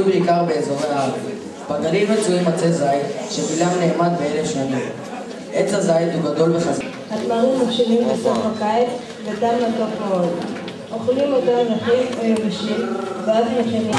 מצוי בעיקר באזורי הארץ. בגליל מצויים עצי זית, שגילם נאמד באלף שנים. עץ הזית הוא גדול וחזק. התמרים מבשילים בסוף הקיץ, וטעם מתוק מאוד. אוכלים אותם נחים או יבשים, ואז מכינים.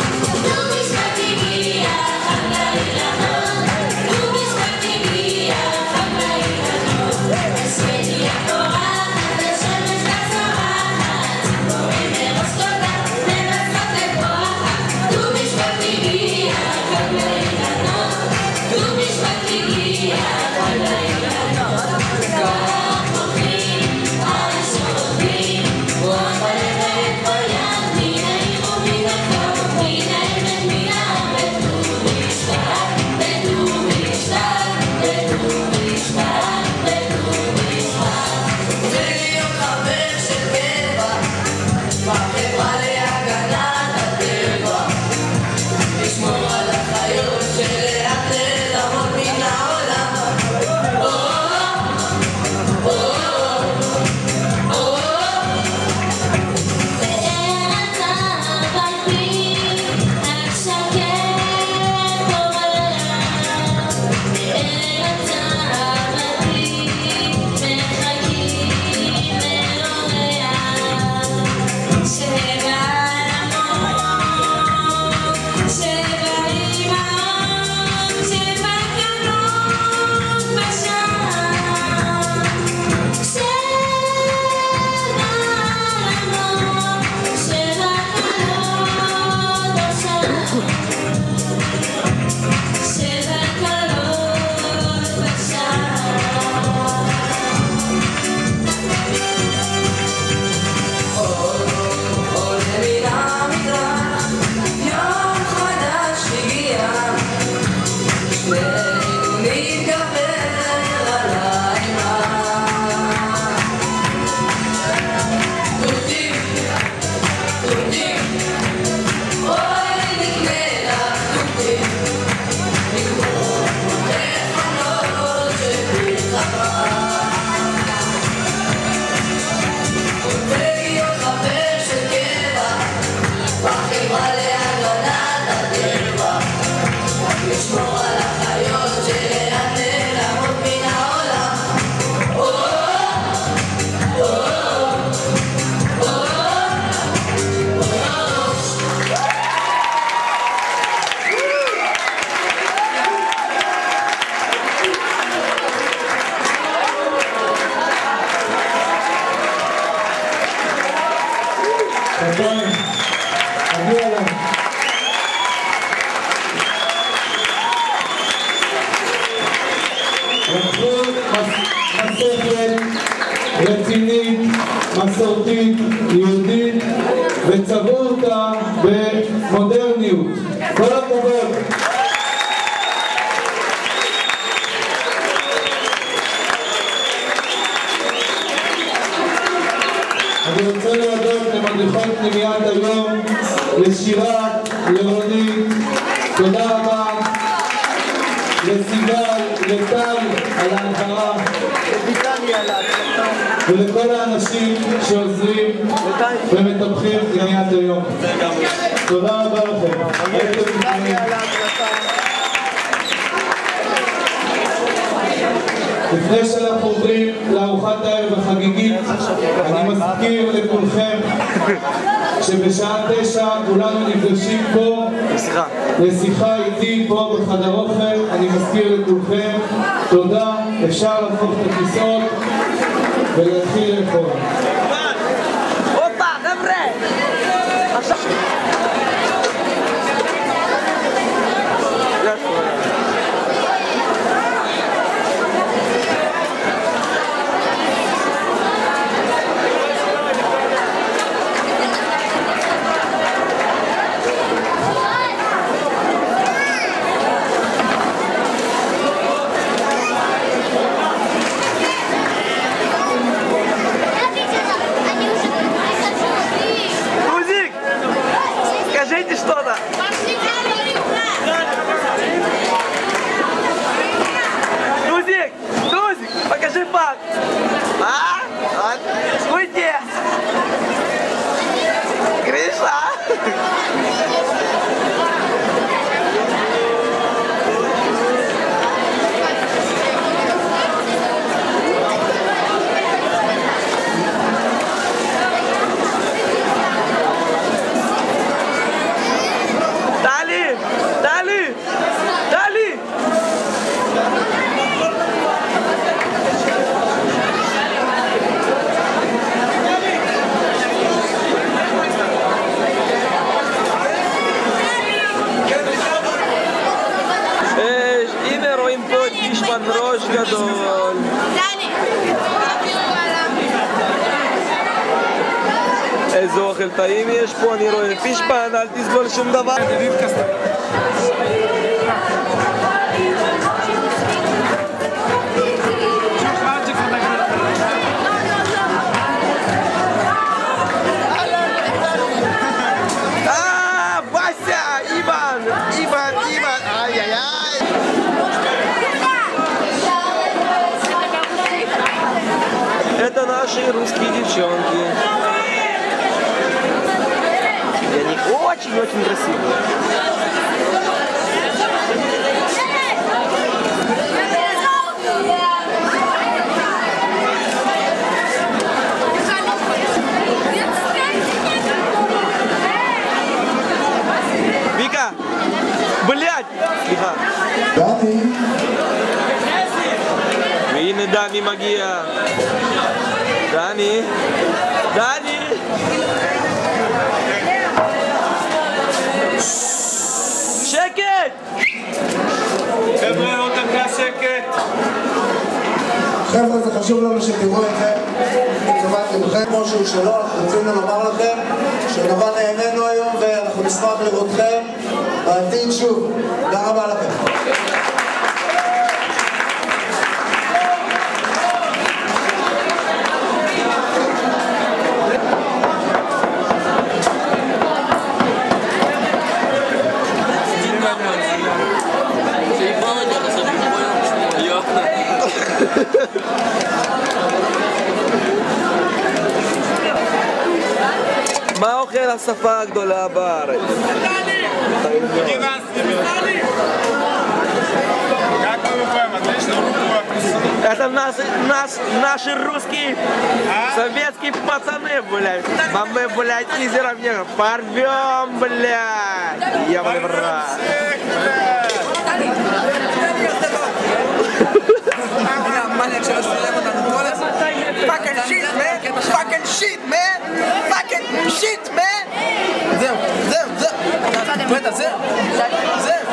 מסורתית, יהודית, וצבעו אותה במודרניות. כל הכבוד. אני רוצה להודות למדריכות פנימיית היום, לשירה, לרונית, תודה רבה, לסיגל, לטל על ההנהרה, ולכל האנשים שעוזרים ומטפחים פנימיית היום. תודה רבה לכם. לפני שאנחנו עוברים לארוחת הערב החגיגית, אני מזכיר לכולכם שבשעה תשע כולנו נפגשים פה לשיחה איתי פה בחדר אוכל. אני מזכיר לכולכם, תודה, אפשר להפוך את הכיסאות Beleza, Opa, dá pra איזה אוכל טעים יש פה, אני רואה פישפן, אל תסבול שום דבר. А, Вася, Иван, Иван, Иван, ай-яй-яй. Это наши русские девчонки. Очень-очень красиво. Вика! блять! Вика! Да, ты. Вины дами магия. Дани! Дани! שקט! חבר'ה, עוד דקה שקט. חבר'ה זה חשוב לנו שתראו את זה לתשומת לבכם משהו שלא, אנחנו רצינו לומר לכם שנורא נהנינו היום ואנחנו נשמח לראותכם בעתיד שוב. תודה רבה לכם. ישראל השפה הגדולה בארץ. Это наш, наш, наши русские а? советские пацаны, блядь. А мы, блядь, из Иравнега порвем, блядь. Я, блядь, брат. Fucking shit, שיט, מן! פאקינג שיט, מן! זהו, זהו, זהו. זהו.